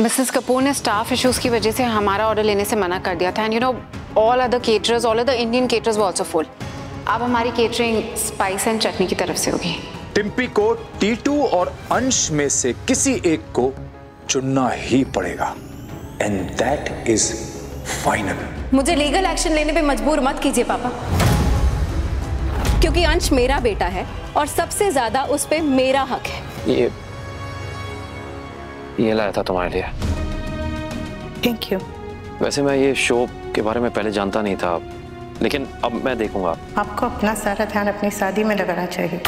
Mrs Kapoor ने staff issues की वजह से हमारा ऑर्डर लेने से मना कर दिया था। And you know all other caterers all other Indian caterers were also full अब हमारी केटरिंग स्पाइस एंड चटनी की तरफ़ से होगी। टिम्पी को टीटू और अंश में से किसी एक को चुनना ही पड़ेगा। एंड दैट इज़ फाइनल मुझे लीगल एक्शन लेने पे मजबूर मत कीजिए पापा। क्योंकि अंश मेरा बेटा है और सबसे ज़्यादा उस पे मेरा हक है। ये ये लाया था तुम्हारे लिए। थैंक यू वैसे मैं ये शो के बारे में पहले जानता नहीं था लेकिन अब मैं देखूँगा। आपको अपना सारा ध्यान अपनी शादी में लगाना चाहिए।